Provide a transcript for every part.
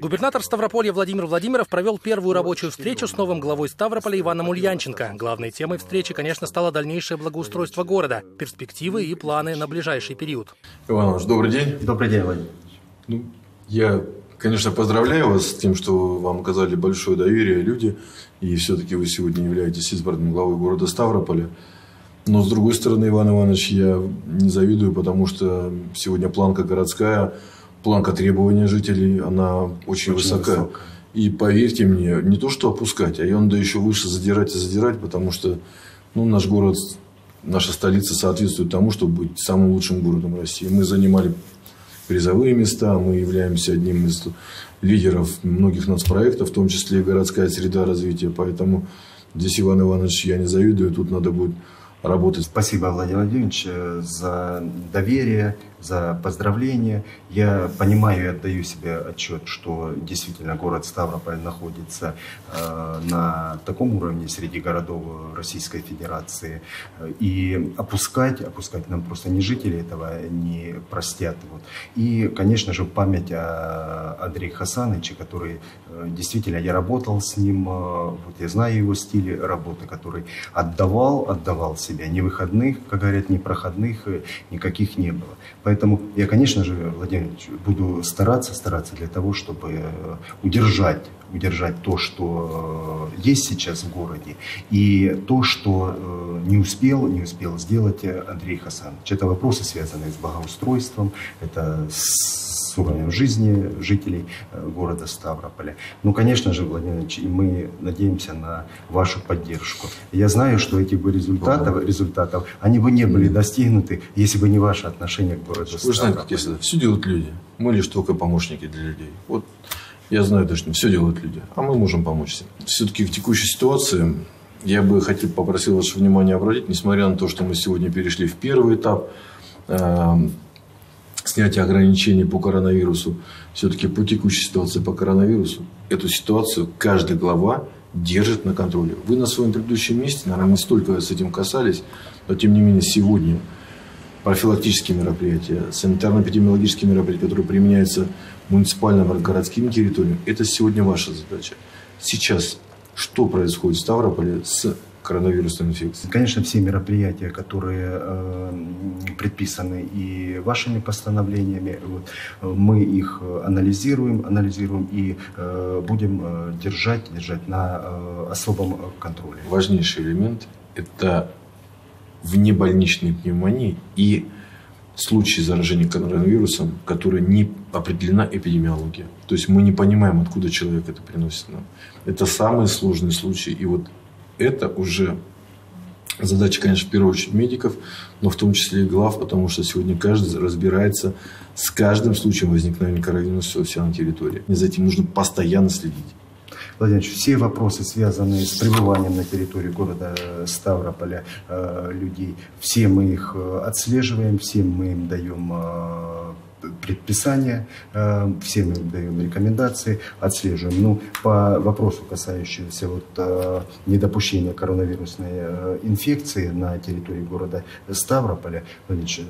Губернатор Ставрополья Владимир Владимиров провел первую рабочую встречу с новым главой Ставрополя Иваном Ульянченко. Главной темой встречи, конечно, стало дальнейшее благоустройство города, перспективы и планы на ближайший период. Иван Иванович, добрый день. Добрый день, Владимир. Ну, я, конечно, поздравляю вас с тем, что вам оказали большое доверие люди, и все-таки вы сегодня являетесь избранным главой города Ставрополя. Но, с другой стороны, Иван Иванович, я не завидую, потому что сегодня планка городская, планка требования жителей, она очень, очень высока. высокая. И поверьте мне, не то что опускать, а ее надо еще выше задирать и задирать, потому что ну, наш город, наша столица соответствует тому, чтобы быть самым лучшим городом России. Мы занимали призовые места, мы являемся одним из лидеров многих нацпроектов, в том числе и городская среда развития. Поэтому здесь, Иван Иванович, я не завидую, тут надо будет работать. Спасибо, Владимир Владимирович, за доверие, за поздравления. Я понимаю и отдаю себе отчет, что действительно город Ставрополь находится э, на таком уровне среди городов Российской Федерации. И опускать, опускать нам просто не жители этого не простят. Вот. И, конечно же, память о Андрее Хасановиче, который э, действительно, я работал с ним, э, вот я знаю его стиль работы, который отдавал, отдавал себя. Ни выходных, как говорят, ни проходных никаких не было. Поэтому я, конечно же, Владимир буду стараться, стараться для того, чтобы э, удержать, удержать то, что э, есть сейчас в городе, и то, что э, не успел, не успел сделать Андрей Хасанович. Это вопросы, связанные с благоустройством, это с уровнем жизни жителей города Ставрополя. Ну, конечно же, Владимир Ильич, и мы надеемся на вашу поддержку. Я знаю, что этих бы результатов, результатов, они бы не были достигнуты, если бы не ваше отношение к городу Ставрополя. Вы знаете, все делают люди. Мы лишь только помощники для людей. Вот я знаю точно, все делают люди, а мы можем помочь всем. Все-таки в текущей ситуации я бы хотел попросил ваше внимание обратить, несмотря на то, что мы сегодня перешли в первый этап э, снятия ограничений по коронавирусу, все-таки по текущей ситуации по коронавирусу, эту ситуацию каждый глава держит на контроле. Вы на своем предыдущем месте, наверное, не столько с этим касались, но тем не менее сегодня профилактические мероприятия, санитарно-эпидемиологические мероприятия, которые применяются муниципальными городскими территориями, это сегодня ваша задача. Сейчас что происходит в Ставрополе с коронавирусной инфекцией? Конечно, все мероприятия, которые э, предписаны и вашими постановлениями, вот, мы их анализируем, анализируем и э, будем э, держать, держать на э, особом контроле. Важнейший элемент – это внебольничной пневмонии и случаи заражения коронавирусом, которые не определена эпидемиология. То есть мы не понимаем, откуда человек это приносит нам. Это самые сложные случаи. И вот это уже задача, конечно, в первую очередь медиков, но в том числе и глав, потому что сегодня каждый разбирается с каждым случаем возникновения коронавируса у себя на территории. И за этим нужно постоянно следить. Владимир все вопросы, связанные с пребыванием на территории города Ставрополя э, людей, все мы их э, отслеживаем, всем мы им даем э, предписания, э, всем мы даем рекомендации, отслеживаем. Ну, по вопросу, касающемуся вот, э, недопущения коронавирусной э, инфекции на территории города Ставрополя, Владимир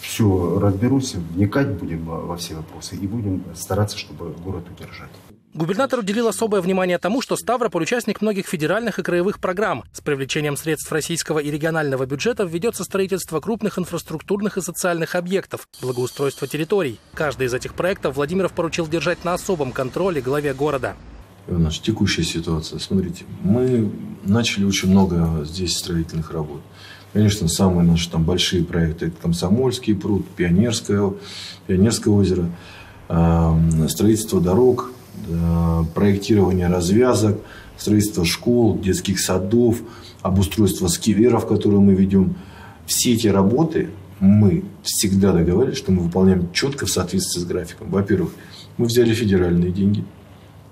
все разберусь, вникать будем во все вопросы и будем стараться, чтобы город удержать. Губернатор уделил особое внимание тому, что Ставрополь – участник многих федеральных и краевых программ. С привлечением средств российского и регионального бюджетов ведется строительство крупных инфраструктурных и социальных объектов, благоустройство территорий. Каждый из этих проектов Владимиров поручил держать на особом контроле главе города. Наша текущая ситуация. Смотрите, мы начали очень много здесь строительных работ. Конечно, самые наши там большие проекты – это Комсомольский пруд, Пионерское, Пионерское озеро, строительство дорог – Э, проектирование развязок, строительство школ, детских садов, обустройство скиверов, которые мы ведем. Все эти работы мы всегда договаривались, что мы выполняем четко в соответствии с графиком. Во-первых, мы взяли федеральные деньги,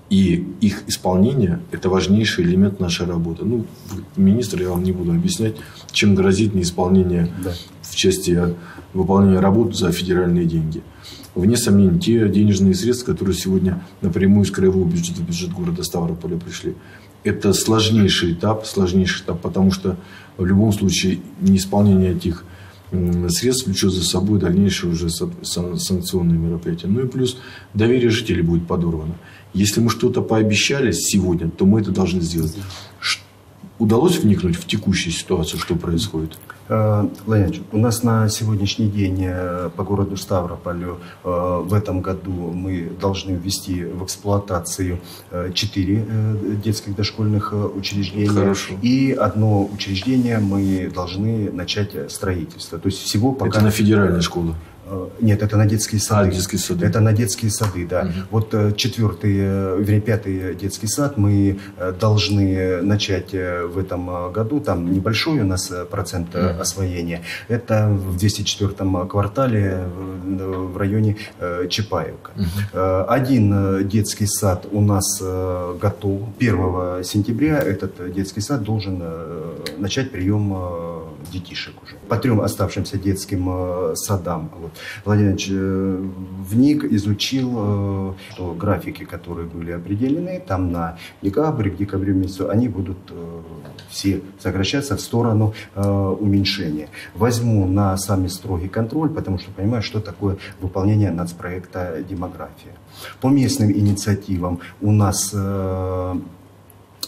и их исполнение – это важнейший элемент нашей работы. Ну, министр, я вам не буду объяснять, чем грозит неисполнение да. в части выполнения работ за федеральные деньги вне сомнений, те денежные средства, которые сегодня напрямую из краевого бюджета в бюджет города Ставрополя пришли, это сложнейший этап, сложнейший этап, потому что в любом случае неисполнение этих средств влечет за собой дальнейшие уже санкционные мероприятия. Ну и плюс доверие жителей будет подорвано. Если мы что-то пообещали сегодня, то мы это должны сделать. Удалось вникнуть в текущую ситуацию, что происходит? Э, Владимир у нас на сегодняшний день э, по городу Ставрополю э, в этом году мы должны ввести в эксплуатацию 4 детских дошкольных учреждения. Хорошо. И одно учреждение мы должны начать строительство. То есть всего пока... Это на федеральной школе? Э, нет, это на детские сады. А, детские сады. Это на детские сады, да. Угу. Вот э, четвертый, э, вернее, пятый детский сад мы должны начать в этом году. Там небольшой у нас процент угу. освоения. Это в 204 квартале в районе Чапаевка. Угу. Один детский сад у нас готов. 1 сентября этот детский сад должен начать прием детишек уже. По трем оставшимся детским садам. Вот. Владимир э, вник, изучил э, что графики, которые были определены, там на декабрь, к декабрю месяцу, они будут э, все сокращаться в сторону уменьшения. Возьму на самый строгий контроль, потому что понимаю, что такое выполнение нацпроекта «Демография». По местным инициативам у нас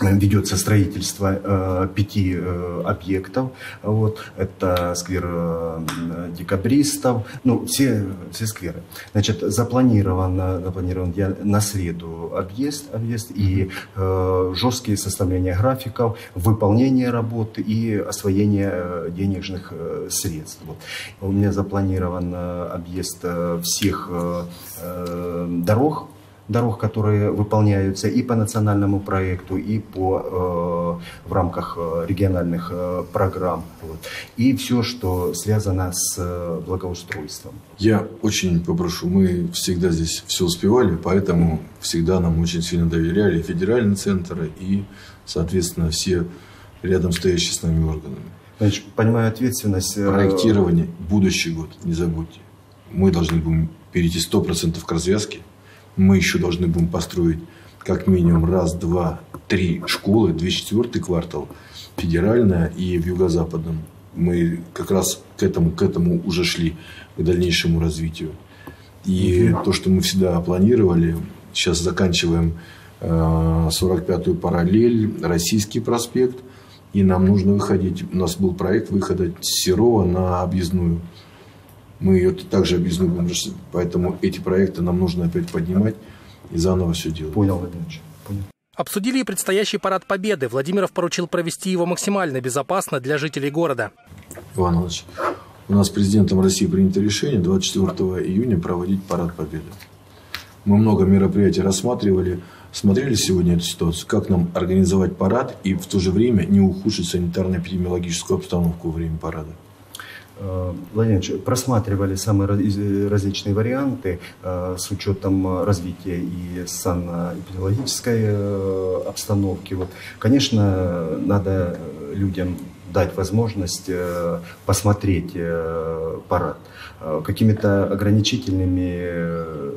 ведется строительство э, пяти э, объектов. Вот. Это сквер э, декабристов, ну, все, все скверы. Значит, запланирован, запланирован на среду объезд, объезд и э, жесткие составления графиков, выполнение работы и освоение э, денежных э, средств. Вот. У меня запланирован э, объезд всех э, дорог дорог, которые выполняются и по национальному проекту, и по, э, в рамках э, региональных э, программ. Вот. И все, что связано с э, благоустройством. Я очень попрошу, мы всегда здесь все успевали, поэтому всегда нам очень сильно доверяли федеральный центр и, соответственно, все рядом стоящие с нами органами. Значит, понимаю ответственность. Э, Проектирование, будущий год, не забудьте. Мы должны будем перейти 100% к развязке мы еще должны будем построить как минимум раз, два, три школы, 204 квартал, федеральная и в юго-западном. Мы как раз к этому, к этому уже шли, к дальнейшему развитию. И то, что мы всегда планировали, сейчас заканчиваем 45-ю э, параллель, Российский проспект, и нам нужно выходить, у нас был проект выхода Серова на объездную мы ее также объясним. Поэтому эти проекты нам нужно опять поднимать и заново все делать. Понял, Владимир Понял. Обсудили и предстоящий парад Победы. Владимиров поручил провести его максимально безопасно для жителей города. Иван Иванович, у нас президентом России принято решение 24 июня проводить парад Победы. Мы много мероприятий рассматривали, смотрели сегодня эту ситуацию, как нам организовать парад и в то же время не ухудшить санитарно-эпидемиологическую обстановку во время парада. Э, Владимир просматривали самые различные варианты э, с учетом развития и санэпидемиологической э, обстановки. Вот, конечно, надо людям дать возможность посмотреть парад. Какими-то ограничительными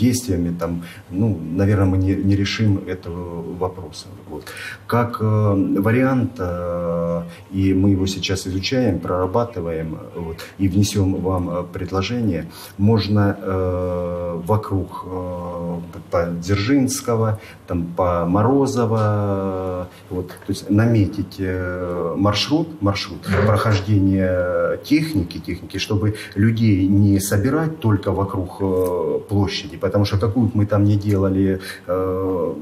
действиями, там, ну, наверное, мы не, не решим этого вопроса. Вот. Как э, вариант, э, и мы его сейчас изучаем, прорабатываем вот, и внесем вам э, предложение, можно э, вокруг э, по Дзержинского, там, по Морозова, вот, то есть наметить э, маршрут, маршрут прохождения техники, техники, чтобы людей не собирать только вокруг э, площади, потому что какую мы там ни делали э,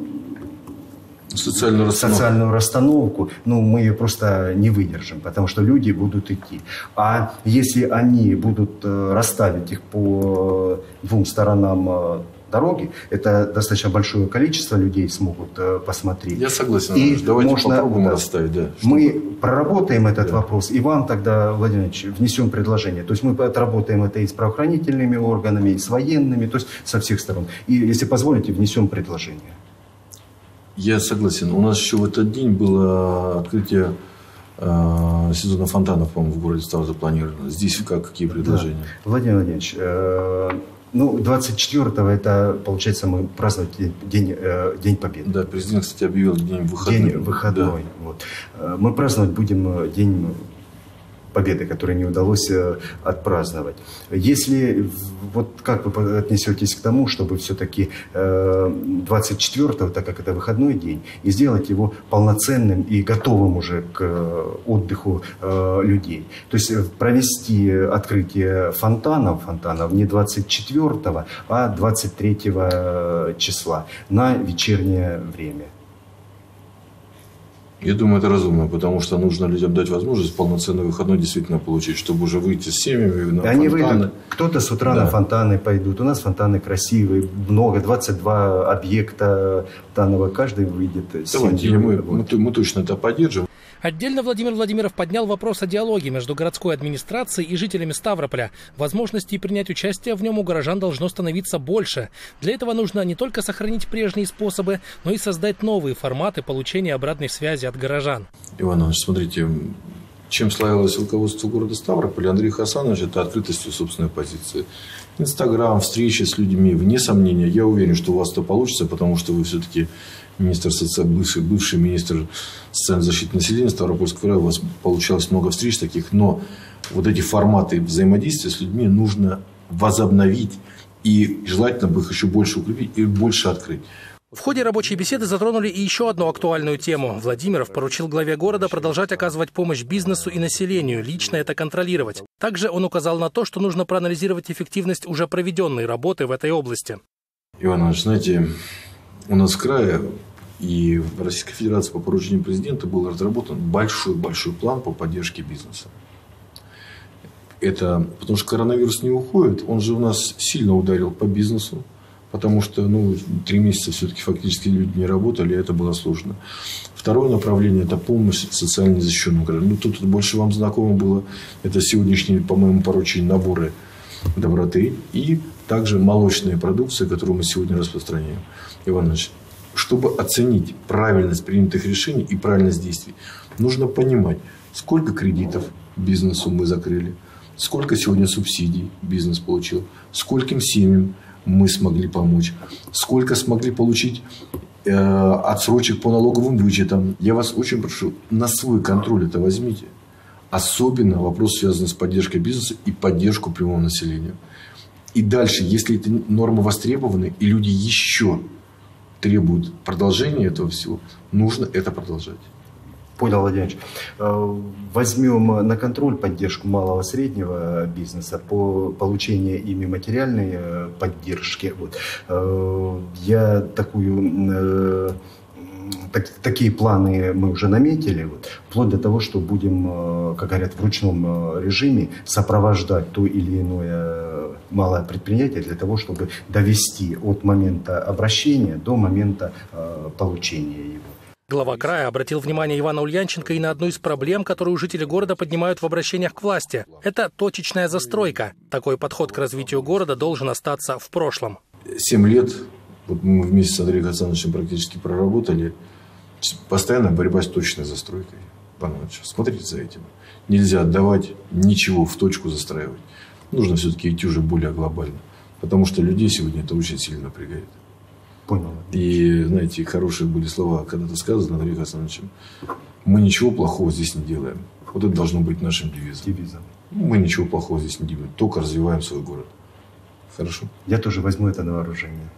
социальную расстановку. социальную расстановку, ну, мы ее просто не выдержим, потому что люди будут идти. А если они будут э, расставить их по двум сторонам дороги, это достаточно большое количество людей смогут э, посмотреть. Я согласен. И Давайте можно, попробуем да, расставить. Да, чтобы... Мы проработаем этот да. вопрос, и вам тогда, Владимир Ильич, внесем предложение. То есть мы отработаем это и с правоохранительными органами, и с военными, то есть со всех сторон. И, если позволите, внесем предложение. Я согласен. У нас еще в этот день было открытие э, сезона фонтанов, по-моему, в городе стало запланировано. Здесь как, какие предложения? Да. Владимир Владимирович, э, ну, 24-го это, получается, мы праздновать День, э, день Победы. Да, президент, кстати, объявил День выходной. День выходной. Да. Вот. Э, мы праздновать будем День победы, которые не удалось отпраздновать. Если, вот как вы отнесетесь к тому, чтобы все-таки 24-го, так как это выходной день, и сделать его полноценным и готовым уже к отдыху людей. То есть провести открытие фонтанов, фонтанов не 24, а 23 числа на вечернее время. Я думаю, это разумно, потому что нужно людям дать возможность полноценный выходной действительно получить, чтобы уже выйти с семьями на Они фонтаны. выйдут. Кто-то с утра да. на фонтаны пойдут. У нас фонтаны красивые, много, 22 объекта фонтанового. Каждый выйдет с Давайте, мы, мы, мы точно это поддержим. Отдельно Владимир Владимиров поднял вопрос о диалоге между городской администрацией и жителями Ставрополя. Возможностей принять участие в нем у горожан должно становиться больше. Для этого нужно не только сохранить прежние способы, но и создать новые форматы получения обратной связи от горожан. Иван Иванович, смотрите, чем славилось руководство города Ставрополя, Андрей Хасанович, это открытостью собственной позиции. Инстаграм, встречи с людьми, вне сомнения, я уверен, что у вас это получится, потому что вы все-таки министр соци... бывший, бывший министр социальной защиты населения Ставропольского края, у вас получалось много встреч таких, но вот эти форматы взаимодействия с людьми нужно возобновить и желательно бы их еще больше укрепить и больше открыть. В ходе рабочей беседы затронули и еще одну актуальную тему. Владимиров поручил главе города продолжать оказывать помощь бизнесу и населению, лично это контролировать. Также он указал на то, что нужно проанализировать эффективность уже проведенной работы в этой области. Иван Иванович, знаете, у нас в крае и в Российской Федерации по поручению президента был разработан большой-большой план по поддержке бизнеса. Это потому что коронавирус не уходит, он же у нас сильно ударил по бизнесу, потому что ну, три месяца все-таки фактически люди не работали, и это было сложно. Второе направление – это помощь социально защищенным гражданам. Ну, тут больше вам знакомо было. Это сегодняшние, по моему поручению, наборы доброты и также молочная продукция, которую мы сегодня распространяем. Иван Иванович, чтобы оценить правильность принятых решений и правильность действий, нужно понимать, сколько кредитов бизнесу мы закрыли, сколько сегодня субсидий бизнес получил, скольким семьям мы смогли помочь, сколько смогли получить э, отсрочек по налоговым вычетам. Я вас очень прошу, на свой контроль это возьмите. Особенно вопрос, связанный с поддержкой бизнеса и поддержку прямого населения. И дальше, если эти нормы востребованы, и люди еще требуют продолжения этого всего, нужно это продолжать. Понял, Владимир э, Возьмем на контроль поддержку малого и среднего бизнеса по получению ими материальной э, поддержки. Вот. Э, я такую так, такие планы мы уже наметили, вот, вплоть до того, что будем, как говорят, в ручном режиме сопровождать то или иное малое предприятие для того, чтобы довести от момента обращения до момента получения его. Глава края обратил внимание Ивана Ульянченко и на одну из проблем, которую жители города поднимают в обращениях к власти. Это точечная застройка. Такой подход к развитию города должен остаться в прошлом. Семь лет вот мы вместе с Андреем Александровичем практически проработали. Постоянная борьба с точной застройкой. Иванович, смотрите за этим. Нельзя отдавать ничего в точку застраивать. Нужно все-таки идти уже более глобально. Потому что людей сегодня это очень сильно напрягает. Понял. И, знаете, хорошие были слова когда-то сказаны Андреем Александровичем. Мы ничего плохого здесь не делаем. Вот это должно быть нашим девизом. Девизом. Мы ничего плохого здесь не делаем, только развиваем свой город. Хорошо? Я тоже возьму это на вооружение.